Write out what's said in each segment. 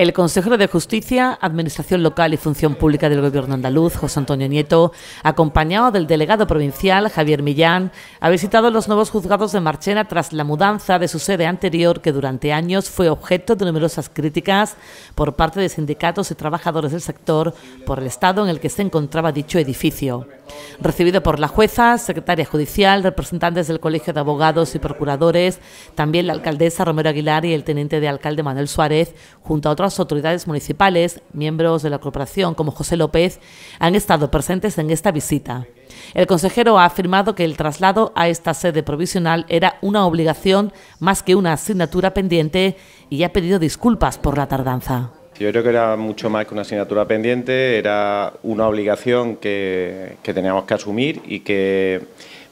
El consejero de Justicia, Administración Local y Función Pública del Gobierno andaluz, José Antonio Nieto, acompañado del delegado provincial, Javier Millán, ha visitado los nuevos juzgados de Marchena tras la mudanza de su sede anterior, que durante años fue objeto de numerosas críticas por parte de sindicatos y trabajadores del sector por el estado en el que se encontraba dicho edificio. Recibido por la jueza, secretaria judicial, representantes del Colegio de Abogados y Procuradores, también la alcaldesa Romero Aguilar y el teniente de alcalde Manuel Suárez, junto a otras autoridades municipales, miembros de la corporación como José López, han estado presentes en esta visita. El consejero ha afirmado que el traslado a esta sede provisional era una obligación más que una asignatura pendiente y ha pedido disculpas por la tardanza. Yo creo que era mucho más que una asignatura pendiente, era una obligación que, teníamos que asumir y que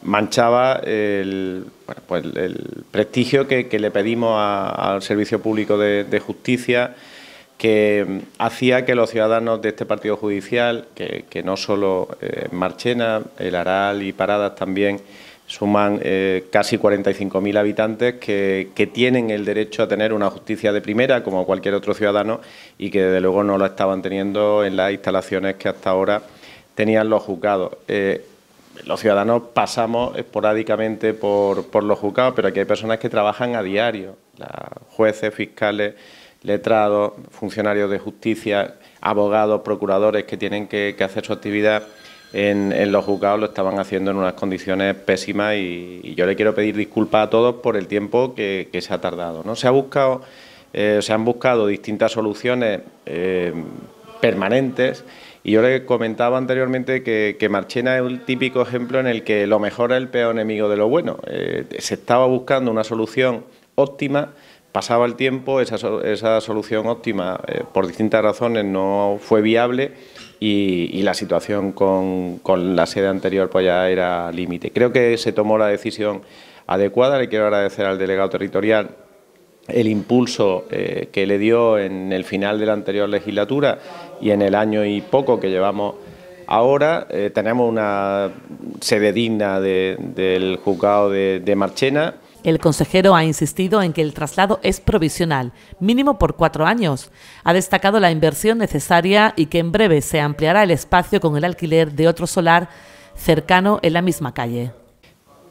manchaba el, pues el prestigio que, le pedimos al Servicio Público de, Justicia, que hacía que los ciudadanos de este partido judicial, que, no solo eh, Marchena, El Aral y Paradas también, suman eh, casi 45.000 habitantes que, tienen el derecho a tener una justicia de primera, como cualquier otro ciudadano, y que desde luego no lo estaban teniendo en las instalaciones que hasta ahora tenían los juzgados. Eh, los ciudadanos pasamos esporádicamente por, los juzgados, pero aquí hay personas que trabajan a diario, jueces, fiscales, letrados, funcionarios de justicia, abogados, procuradores que tienen que hacer su actividad en, los juzgados lo estaban haciendo en unas condiciones pésimas y, yo le quiero pedir disculpas a todos por el tiempo que, se ha tardado. ¿no? Se, ha buscado, eh, se han buscado distintas soluciones eh, permanentes y yo le comentaba anteriormente que, Marchena es un típico ejemplo en el que lo mejor es el peor enemigo de lo bueno. Eh, se estaba buscando una solución óptima pasaba el tiempo, esa, solución óptima por distintas razones no fue viable y, la situación con, la sede anterior pues ya era límite. Creo que se tomó la decisión adecuada, le quiero agradecer al delegado territorial el impulso eh, que le dio en el final de la anterior legislatura y en el año y poco que llevamos ahora. Eh, tenemos una sede digna del juzgado de Marchena el consejero ha insistido en que el traslado es provisional, mínimo por cuatro años. Ha destacado la inversión necesaria y que en breve se ampliará el espacio con el alquiler de otro solar cercano en la misma calle.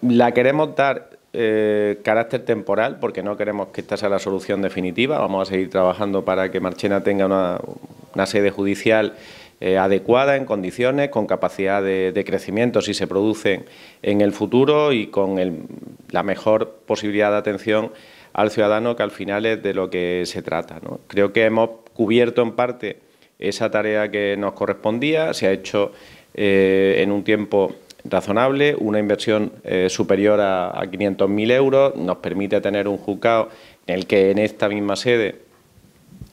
La queremos dar eh, carácter temporal porque no queremos que esta sea la solución definitiva. Vamos a seguir trabajando para que Marchena tenga una sede judicial eh, adecuada, en condiciones, con capacidad de, crecimiento si se produce en el futuro y con la mejor posibilidad de atención al ciudadano, que al final es de lo que se trata. Creo que hemos cubierto en parte esa tarea que nos correspondía, se ha hecho eh, en un tiempo razonable, una inversión eh, superior a, a 500.000 euros, nos permite tener un juzgado en el que en esta misma sede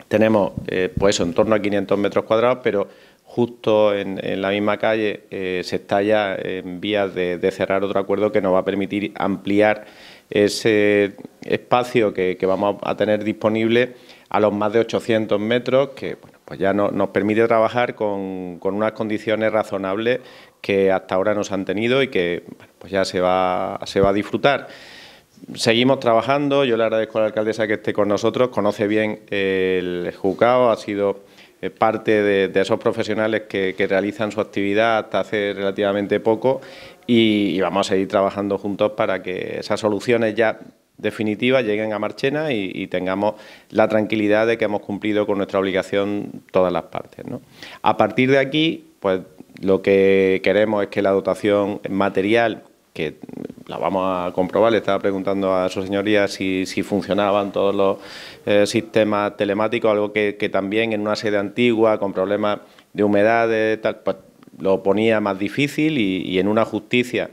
tenemos pues en torno a 500 metros cuadrados, pero justo en, la misma calle eh, se está ya en vías de, cerrar otro acuerdo que nos va a permitir ampliar ese espacio que, vamos a tener disponible a los más de 800 metros, que pues ya nos permite trabajar con, unas condiciones razonables que hasta ahora nos han tenido y que pues ya se va, se va a disfrutar. Seguimos trabajando, yo le agradezco a la alcaldesa que esté con nosotros, conoce bien el juzgado, ha sido parte de, esos profesionales que, realizan su actividad hasta hace relativamente poco y, vamos a seguir trabajando juntos para que esas soluciones ya definitivas lleguen a Marchena y, tengamos la tranquilidad de que hemos cumplido con nuestra obligación todas las partes. A partir de aquí, pues lo que queremos es que la dotación material que la vamos a comprobar, le estaba preguntando a su señoría si, funcionaban todos los eh, sistemas telemáticos, algo que, también en una sede antigua, con problemas de humedad, tal, pues, lo ponía más difícil y, en una justicia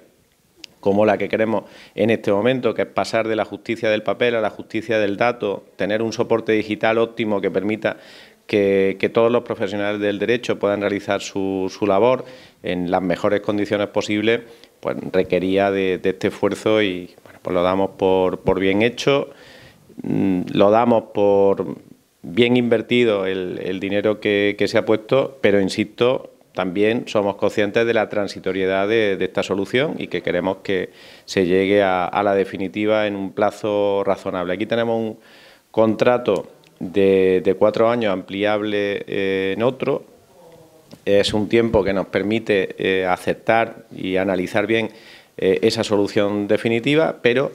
como la que queremos en este momento, que es pasar de la justicia del papel a la justicia del dato, tener un soporte digital óptimo que permita que, todos los profesionales del derecho puedan realizar su labor en las mejores condiciones posibles, pues requería de, este esfuerzo y bueno, pues lo damos por, por bien hecho, mm, lo damos por bien invertido el, dinero que, se ha puesto, pero insisto, también somos conscientes de la transitoriedad de, esta solución y que queremos que se llegue a, la definitiva en un plazo razonable. Aquí tenemos un contrato de, cuatro años ampliable eh, en otro. Es un tiempo que nos permite eh, aceptar y analizar bien eh, esa solución definitiva, pero,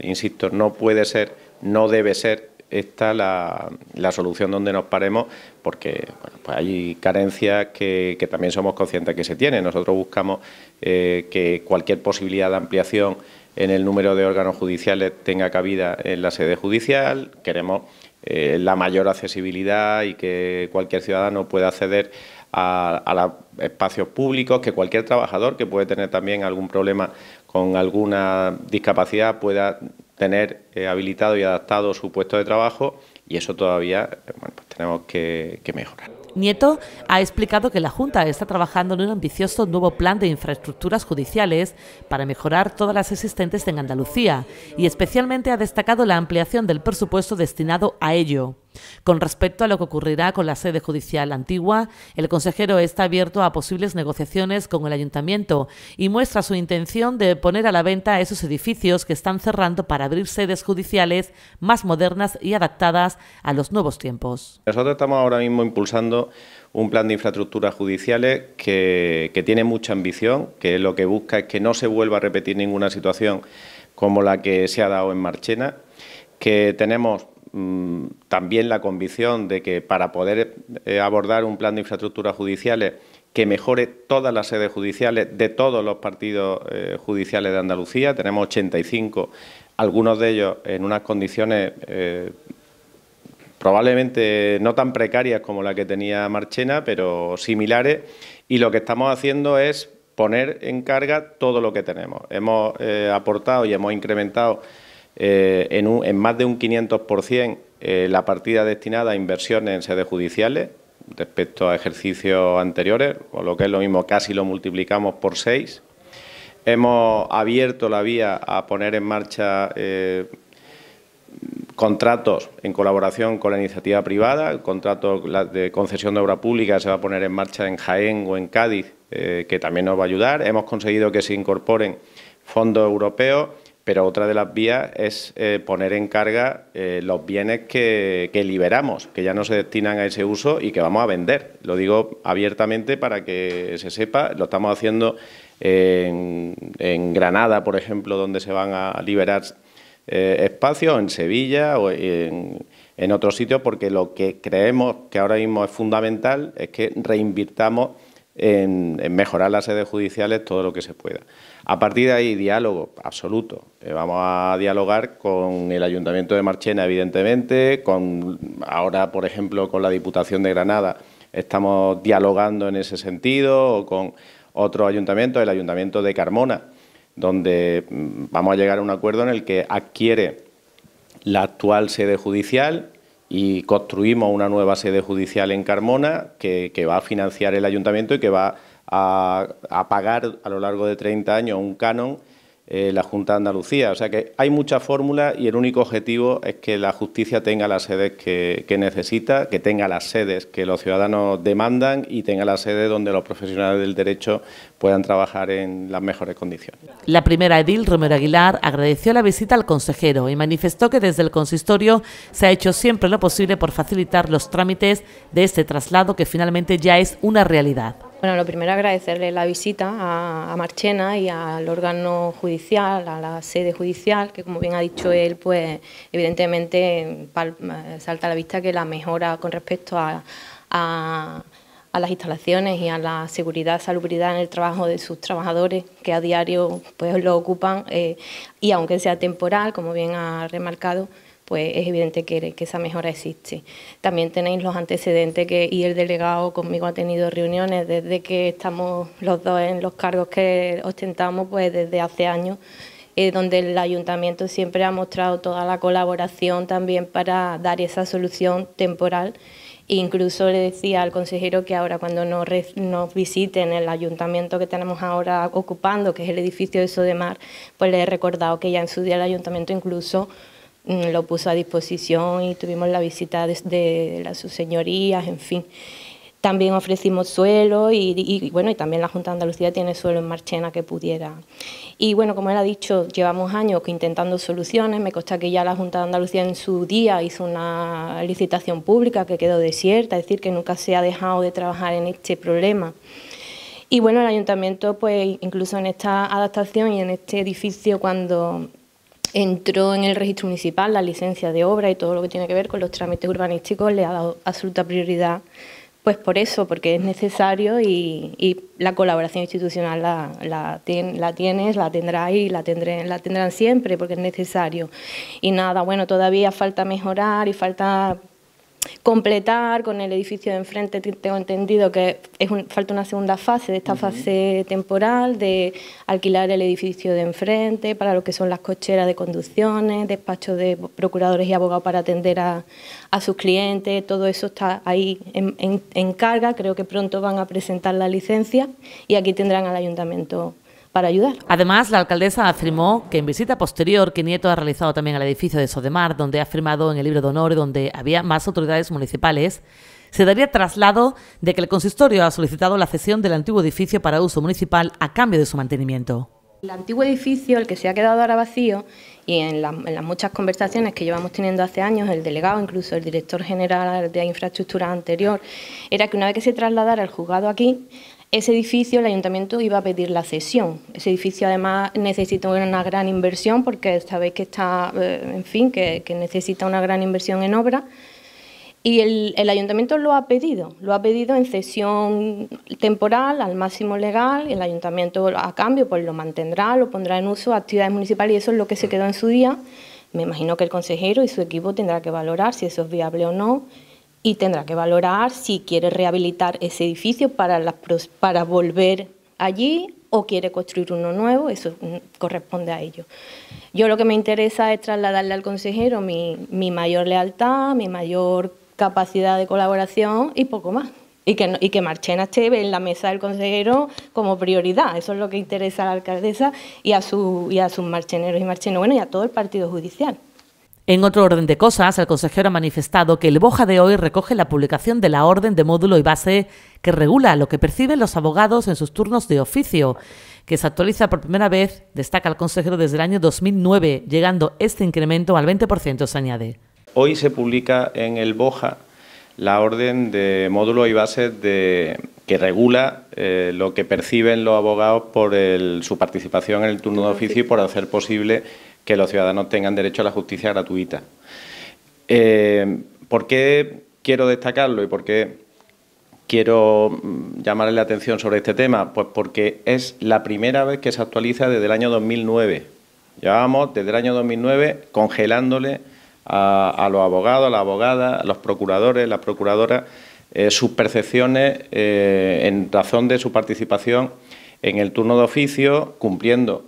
insisto, no puede ser, no debe ser esta la, solución donde nos paremos, porque pues hay carencias que, también somos conscientes que se tienen. Nosotros buscamos que cualquier posibilidad de ampliación en el número de órganos judiciales tenga cabida en la sede judicial. Queremos eh, la mayor accesibilidad y que cualquier ciudadano pueda acceder a, los espacios públicos, que cualquier trabajador que puede tener también algún problema con alguna discapacidad pueda tener eh, habilitado y adaptado su puesto de trabajo y eso todavía eh, pues tenemos que mejorar. Nieto ha explicado que la Junta está trabajando en un ambicioso nuevo plan de infraestructuras judiciales para mejorar todas las existentes en Andalucía y especialmente ha destacado la ampliación del presupuesto destinado a ello. Con respecto a lo que ocurrirá con la sede judicial antigua, el consejero está abierto a posibles negociaciones con el ayuntamiento y muestra su intención de poner a la venta esos edificios que están cerrando para abrir sedes judiciales más modernas y adaptadas a los nuevos tiempos. Nosotros estamos ahora mismo impulsando un plan de infraestructuras judiciales que, tiene mucha ambición, que lo que busca es que no se vuelva a repetir ninguna situación como la que se ha dado en Marchena, que tenemos también la convicción de que para poder eh, abordar un plan de infraestructuras judiciales que mejore todas las sedes judiciales de todos los partidos eh, judiciales de Andalucía, tenemos 85, algunos de ellos en unas condiciones eh, probablemente no tan precarias como la que tenía Marchena, pero similares, y lo que estamos haciendo es poner en carga todo lo que tenemos. Hemos aportado y hemos incrementado eh, en, más de un 500% eh, la partida destinada a inversiones en sedes judiciales respecto a ejercicios anteriores, o lo que es lo mismo, casi lo multiplicamos por seis. Hemos abierto la vía a poner en marcha eh, contratos en colaboración con la iniciativa privada, el contrato de concesión de obra pública se va a poner en marcha en Jaén o en Cádiz, que también nos va a ayudar. Hemos conseguido que se incorporen fondos europeos pero otra de las vías es eh, poner en carga eh, los bienes que, liberamos, que ya no se destinan a ese uso y que vamos a vender. Lo digo abiertamente para que se sepa, lo estamos haciendo en, Granada, por ejemplo, donde se van a liberar eh, espacios, en Sevilla o en, otros sitios, porque lo que creemos que ahora mismo es fundamental es que reinvirtamos en, mejorar las sedes judiciales todo lo que se pueda. A partir de ahí, diálogo absoluto. Eh, vamos a dialogar con el Ayuntamiento de Marchena, evidentemente, con ahora, por ejemplo, con la Diputación de Granada estamos dialogando en ese sentido, o con otro ayuntamiento, el Ayuntamiento de Carmona, donde mm, vamos a llegar a un acuerdo en el que adquiere la actual sede judicial y construimos una nueva sede judicial en Carmona que, va a financiar el ayuntamiento y que va a, pagar a lo largo de 30 años un canon eh, la Junta de Andalucía. O sea que hay muchas fórmulas y el único objetivo es que la justicia tenga las sedes que, necesita, que tenga las sedes que los ciudadanos demandan y tenga las sedes donde los profesionales del derecho puedan trabajar en las mejores condiciones. La primera edil, Romero Aguilar, agradeció la visita al consejero y manifestó que desde el consistorio se ha hecho siempre lo posible por facilitar los trámites de este traslado que finalmente ya es una realidad. Bueno, lo primero agradecerle la visita a, Marchena y al órgano judicial, a la sede judicial, que como bien ha dicho él, pues evidentemente salta a la vista que la mejora con respecto a, las instalaciones y a la seguridad, salubridad en el trabajo de sus trabajadores que a diario pues lo ocupan eh, y aunque sea temporal, como bien ha remarcado, pues es evidente que, esa mejora existe. También tenéis los antecedentes que y el delegado conmigo ha tenido reuniones desde que estamos los dos en los cargos que ostentamos, pues desde hace años, eh, donde el ayuntamiento siempre ha mostrado toda la colaboración también para dar esa solución temporal. Incluso le decía al consejero que ahora cuando nos, nos visiten el ayuntamiento que tenemos ahora ocupando, que es el edificio de Sodemar, pues le he recordado que ya en su día el ayuntamiento incluso lo puso a disposición y tuvimos la visita de, las sus señorías, en fin. También ofrecimos suelo y, bueno, y también la Junta de Andalucía tiene suelo en Marchena que pudiera. Y bueno, como él ha dicho, llevamos años intentando soluciones. Me consta que ya la Junta de Andalucía en su día hizo una licitación pública que quedó desierta, es decir, que nunca se ha dejado de trabajar en este problema. Y bueno, el ayuntamiento, pues incluso en esta adaptación y en este edificio, cuando entró en el registro municipal la licencia de obra y todo lo que tiene que ver con los trámites urbanísticos, le ha dado absoluta prioridad pues por eso, porque es necesario y, la colaboración institucional la, la, la tienes, la tendrá y la, tendré, la tendrán siempre, porque es necesario. Y nada, bueno, todavía falta mejorar y falta completar con el edificio de enfrente, tengo entendido que es falta una segunda fase de esta fase temporal de alquilar el edificio de enfrente para lo que son las cocheras de conducciones, despachos de procuradores y abogados para atender a, sus clientes, todo eso está ahí en, en carga, creo que pronto van a presentar la licencia y aquí tendrán al ayuntamiento para ayudar. Además, la alcaldesa afirmó que en visita posterior que Nieto ha realizado también al edificio de Sodemar, donde ha firmado en el libro de honor donde había más autoridades municipales, se daría traslado de que el consistorio ha solicitado la cesión del antiguo edificio para uso municipal a cambio de su mantenimiento. El antiguo edificio, el que se ha quedado ahora vacío, y en, las muchas conversaciones que llevamos teniendo hace años, el delegado, incluso el director general de infraestructura anterior, era que una vez que se trasladara el juzgado aquí, ese edificio el ayuntamiento iba a pedir la cesión. Ese edificio además necesita una gran inversión porque sabéis que está, eh, en fin, que, necesita una gran inversión en obra. Y el, ayuntamiento lo ha pedido, lo ha pedido en cesión temporal al máximo legal, y el ayuntamiento a cambio pues lo mantendrá, lo pondrá en uso actividades municipales y eso es lo que se quedó en su día. Me imagino que el consejero y su equipo tendrá que valorar si eso es viable o no y tendrá que valorar si quiere rehabilitar ese edificio para, para volver allí o quiere construir uno nuevo, eso corresponde a ello. Yo lo que me interesa es trasladarle al consejero mi, mi mayor lealtad, mi mayor capacidad de colaboración y poco más. Y que, y que Marchena esté en la mesa del consejero como prioridad. Eso es lo que interesa a la alcaldesa y a, su, y a sus marcheneros y marchenos, bueno, y a todo el partido judicial. En otro orden de cosas, el consejero ha manifestado que el Boja de hoy recoge la publicación de la orden de módulo y base que regula lo que perciben los abogados en sus turnos de oficio, que se actualiza por primera vez, destaca el consejero, desde el año 2009, llegando este incremento al 20%, se añade. Hoy se publica en el Boja la orden de módulo y base de, que regula eh, lo que perciben los abogados por su participación en el turno de oficio y por hacer posible que los ciudadanos tengan derecho a la justicia gratuita. Eh, ¿Por qué quiero destacarlo y por qué quiero mm, llamarle la atención sobre este tema? Pues porque es la primera vez que se actualiza desde el año 2009. Llevábamos desde el año 2009 congelándole a, los abogados, a las abogadas, a los procuradores, las procuradoras, eh, sus percepciones eh, en razón de su participación en el turno de oficio, cumpliendo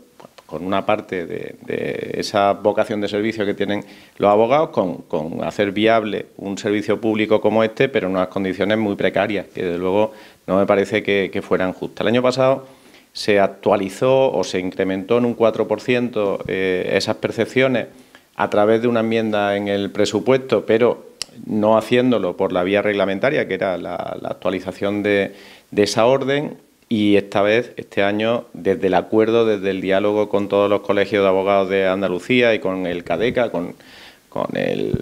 con una parte de, esa vocación de servicio que tienen los abogados, con, hacer viable un servicio público como este, pero en unas condiciones muy precarias, que desde luego no me parece que, fueran justas. El año pasado se actualizó o se incrementó en un 4% eh, esas percepciones a través de una enmienda en el presupuesto, pero no haciéndolo por la vía reglamentaria, que era la, actualización de esa orden, y esta vez, este año, desde el acuerdo, desde el diálogo con todos los colegios de abogados de Andalucía y con el CADECA, con, el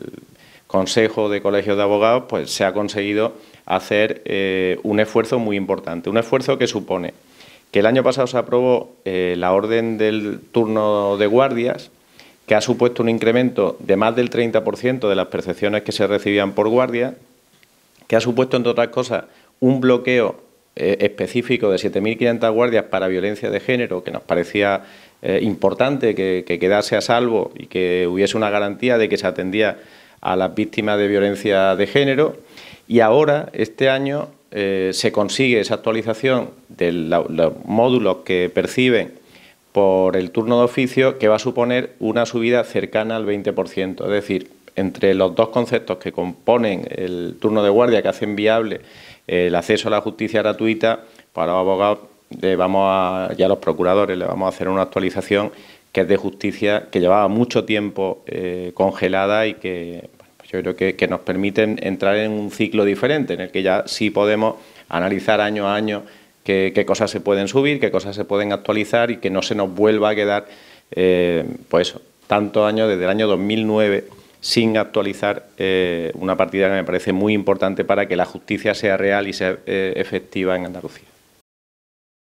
Consejo de Colegios de Abogados, pues se ha conseguido hacer eh, un esfuerzo muy importante. Un esfuerzo que supone que el año pasado se aprobó eh, la orden del turno de guardias, que ha supuesto un incremento de más del 30% de las percepciones que se recibían por guardia, que ha supuesto, entre otras cosas, un bloqueo eh, específico de 7.500 guardias para violencia de género, que nos parecía eh, importante que, quedase a salvo y que hubiese una garantía de que se atendía a las víctimas de violencia de género. Y ahora, este año, eh, se consigue esa actualización de los módulos que perciben por el turno de oficio, que va a suponer una subida cercana al 20%. Es decir, entre los dos conceptos que componen el turno de guardia, que hacen viable el acceso a la justicia gratuita para los abogados vamos a, ya los procuradores le vamos a hacer una actualización que es de justicia que llevaba mucho tiempo eh, congelada y que Yo creo que, que nos permiten entrar en un ciclo diferente, en el que ya sí podemos analizar año a año qué, cosas se pueden subir, qué cosas se pueden actualizar y que no se nos vuelva a quedar, eh, pues tantos años desde el año 2009 sin actualizar eh, una partida que me parece muy importante para que la justicia sea real y sea eh, efectiva en Andalucía.